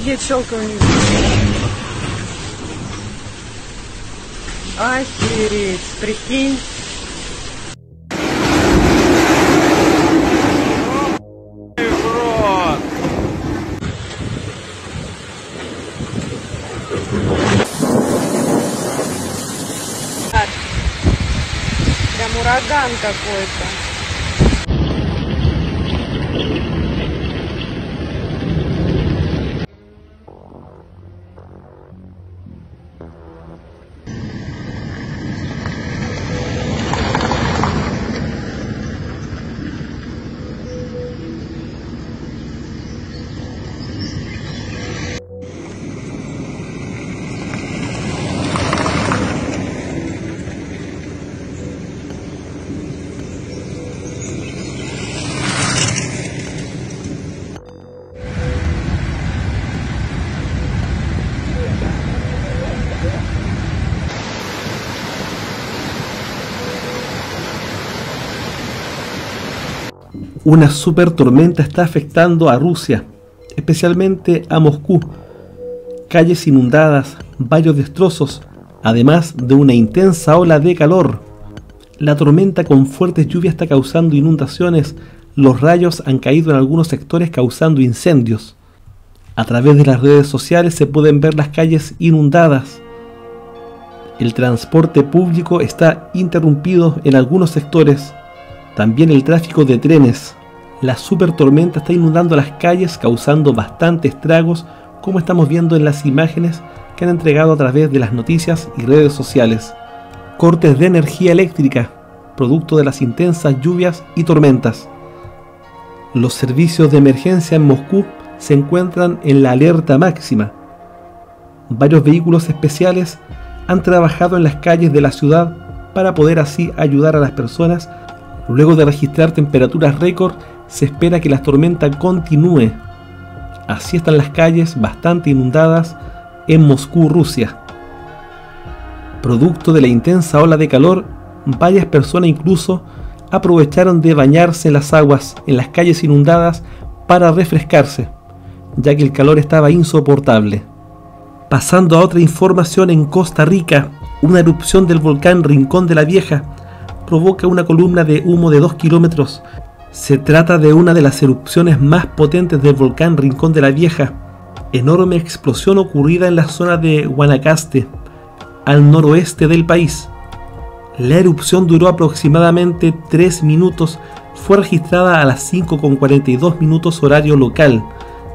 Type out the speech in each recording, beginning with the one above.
Где челка у них? Охереть, прикинь. Прям ураган какой-то. Una super tormenta está afectando a Rusia, especialmente a Moscú. Calles inundadas, varios destrozos, además de una intensa ola de calor. La tormenta con fuertes lluvias está causando inundaciones, los rayos han caído en algunos sectores causando incendios. A través de las redes sociales se pueden ver las calles inundadas. El transporte público está interrumpido en algunos sectores también el tráfico de trenes. La super tormenta está inundando las calles causando bastantes estragos como estamos viendo en las imágenes que han entregado a través de las noticias y redes sociales. Cortes de energía eléctrica, producto de las intensas lluvias y tormentas. Los servicios de emergencia en Moscú se encuentran en la alerta máxima. Varios vehículos especiales han trabajado en las calles de la ciudad para poder así ayudar a las personas Luego de registrar temperaturas récord, se espera que la tormenta continúe. Así están las calles bastante inundadas en Moscú, Rusia. Producto de la intensa ola de calor, varias personas incluso aprovecharon de bañarse en las aguas en las calles inundadas para refrescarse, ya que el calor estaba insoportable. Pasando a otra información en Costa Rica, una erupción del volcán Rincón de la Vieja provoca una columna de humo de 2 kilómetros. Se trata de una de las erupciones más potentes del volcán Rincón de la Vieja, enorme explosión ocurrida en la zona de Guanacaste, al noroeste del país. La erupción duró aproximadamente 3 minutos, fue registrada a las 5.42 minutos horario local,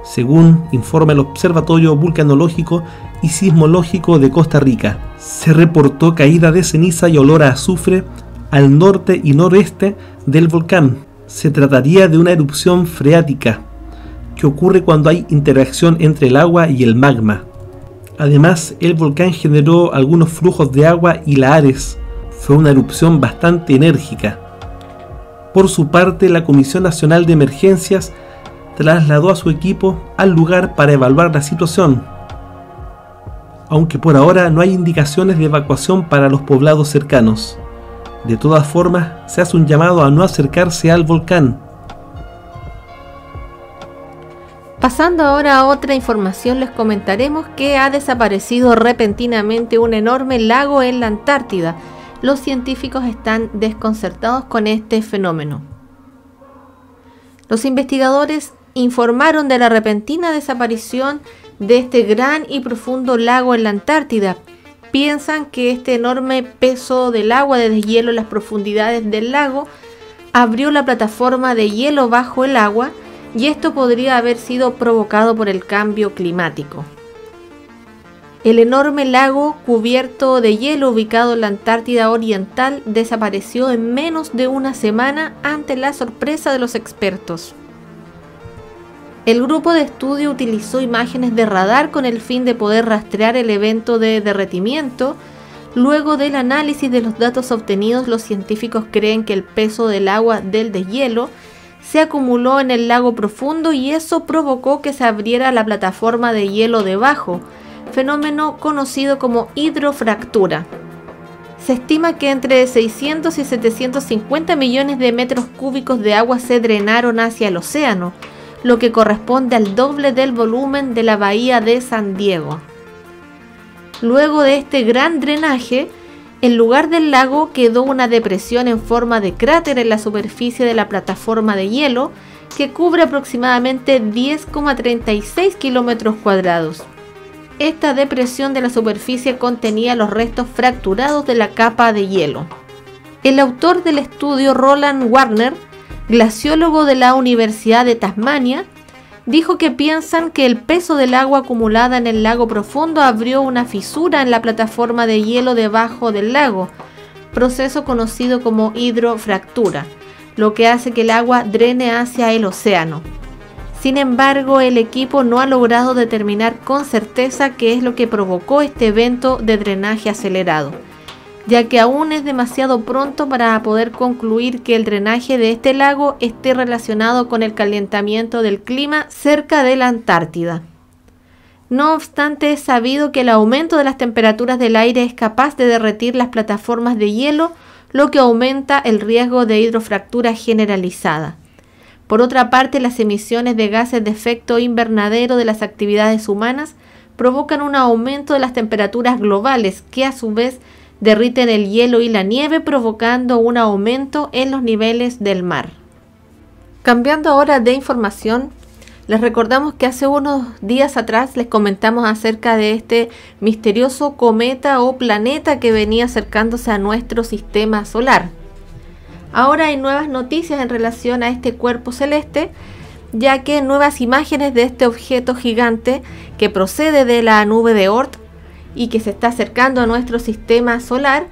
según informa el Observatorio Vulcanológico y Sismológico de Costa Rica. Se reportó caída de ceniza y olor a azufre al norte y noreste del volcán. Se trataría de una erupción freática que ocurre cuando hay interacción entre el agua y el magma. Además, el volcán generó algunos flujos de agua y lahares. Fue una erupción bastante enérgica. Por su parte, la Comisión Nacional de Emergencias trasladó a su equipo al lugar para evaluar la situación. Aunque por ahora no hay indicaciones de evacuación para los poblados cercanos. De todas formas, se hace un llamado a no acercarse al volcán. Pasando ahora a otra información, les comentaremos que ha desaparecido repentinamente un enorme lago en la Antártida. Los científicos están desconcertados con este fenómeno. Los investigadores informaron de la repentina desaparición de este gran y profundo lago en la Antártida. Piensan que este enorme peso del agua de deshielo en las profundidades del lago abrió la plataforma de hielo bajo el agua y esto podría haber sido provocado por el cambio climático. El enorme lago cubierto de hielo ubicado en la Antártida Oriental desapareció en menos de una semana ante la sorpresa de los expertos. El grupo de estudio utilizó imágenes de radar con el fin de poder rastrear el evento de derretimiento. Luego del análisis de los datos obtenidos, los científicos creen que el peso del agua del deshielo se acumuló en el lago profundo y eso provocó que se abriera la plataforma de hielo debajo, fenómeno conocido como hidrofractura. Se estima que entre 600 y 750 millones de metros cúbicos de agua se drenaron hacia el océano, lo que corresponde al doble del volumen de la bahía de San Diego. Luego de este gran drenaje, en lugar del lago quedó una depresión en forma de cráter en la superficie de la plataforma de hielo que cubre aproximadamente 10,36 kilómetros cuadrados. Esta depresión de la superficie contenía los restos fracturados de la capa de hielo. El autor del estudio, Roland Warner, glaciólogo de la Universidad de Tasmania, dijo que piensan que el peso del agua acumulada en el lago profundo abrió una fisura en la plataforma de hielo debajo del lago, proceso conocido como hidrofractura, lo que hace que el agua drene hacia el océano. Sin embargo, el equipo no ha logrado determinar con certeza qué es lo que provocó este evento de drenaje acelerado ya que aún es demasiado pronto para poder concluir que el drenaje de este lago esté relacionado con el calentamiento del clima cerca de la Antártida. No obstante, es sabido que el aumento de las temperaturas del aire es capaz de derretir las plataformas de hielo, lo que aumenta el riesgo de hidrofractura generalizada. Por otra parte, las emisiones de gases de efecto invernadero de las actividades humanas provocan un aumento de las temperaturas globales que a su vez derriten el hielo y la nieve provocando un aumento en los niveles del mar. Cambiando ahora de información, les recordamos que hace unos días atrás les comentamos acerca de este misterioso cometa o planeta que venía acercándose a nuestro sistema solar. Ahora hay nuevas noticias en relación a este cuerpo celeste, ya que nuevas imágenes de este objeto gigante que procede de la nube de Oort y que se está acercando a nuestro sistema solar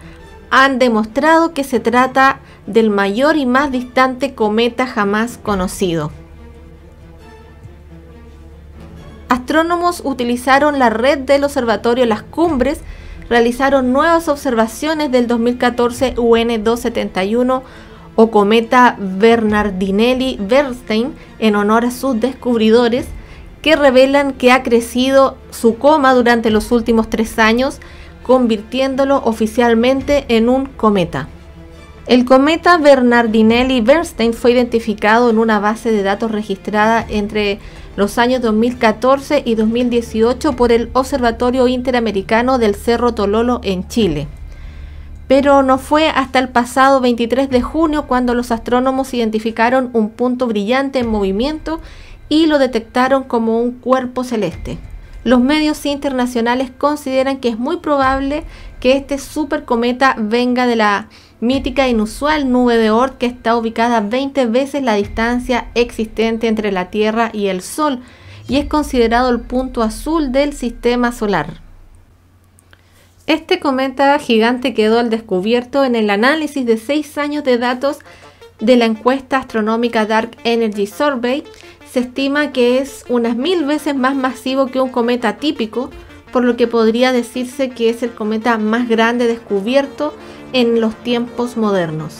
han demostrado que se trata del mayor y más distante cometa jamás conocido. Astrónomos utilizaron la red del observatorio Las Cumbres, realizaron nuevas observaciones del 2014 UN-271 o cometa Bernardinelli-Bernstein en honor a sus descubridores, que revelan que ha crecido su coma durante los últimos tres años, convirtiéndolo oficialmente en un cometa. El cometa Bernardinelli-Bernstein fue identificado en una base de datos registrada entre los años 2014 y 2018 por el Observatorio Interamericano del Cerro Tololo en Chile. Pero no fue hasta el pasado 23 de junio cuando los astrónomos identificaron un punto brillante en movimiento y lo detectaron como un cuerpo celeste. Los medios internacionales consideran que es muy probable que este supercometa venga de la mítica e inusual nube de Oort que está ubicada 20 veces la distancia existente entre la Tierra y el Sol y es considerado el punto azul del sistema solar. Este cometa gigante quedó al descubierto en el análisis de 6 años de datos de la encuesta astronómica Dark Energy Survey se estima que es unas mil veces más masivo que un cometa típico, por lo que podría decirse que es el cometa más grande descubierto en los tiempos modernos.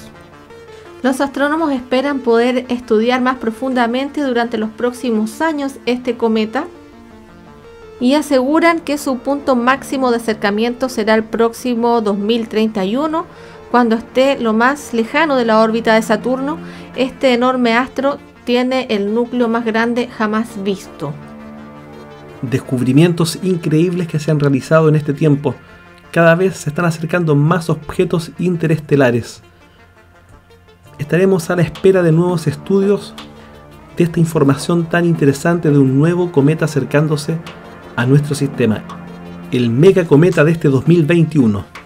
Los astrónomos esperan poder estudiar más profundamente durante los próximos años este cometa y aseguran que su punto máximo de acercamiento será el próximo 2031, cuando esté lo más lejano de la órbita de Saturno, este enorme astro tiene el núcleo más grande jamás visto. Descubrimientos increíbles que se han realizado en este tiempo. Cada vez se están acercando más objetos interestelares. Estaremos a la espera de nuevos estudios de esta información tan interesante de un nuevo cometa acercándose a nuestro sistema, el mega cometa de este 2021.